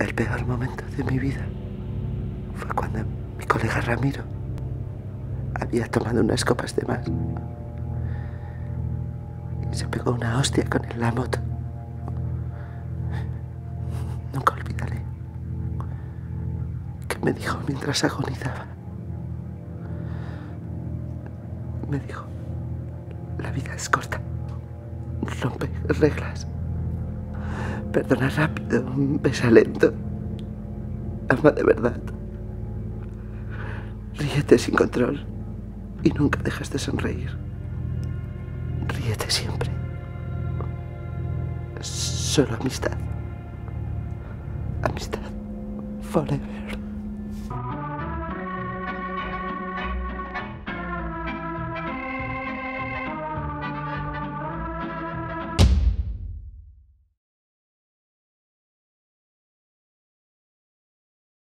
El peor momento de mi vida fue cuando mi colega Ramiro había tomado unas copas de más y se pegó una hostia con el la moto. Nunca olvidaré que me dijo mientras agonizaba. Me dijo, la vida es corta, rompe reglas. Perdona rápido, besa lento. Ama de verdad. Ríete sin control y nunca dejas de sonreír. Ríete siempre. Solo amistad. Amistad. Forever.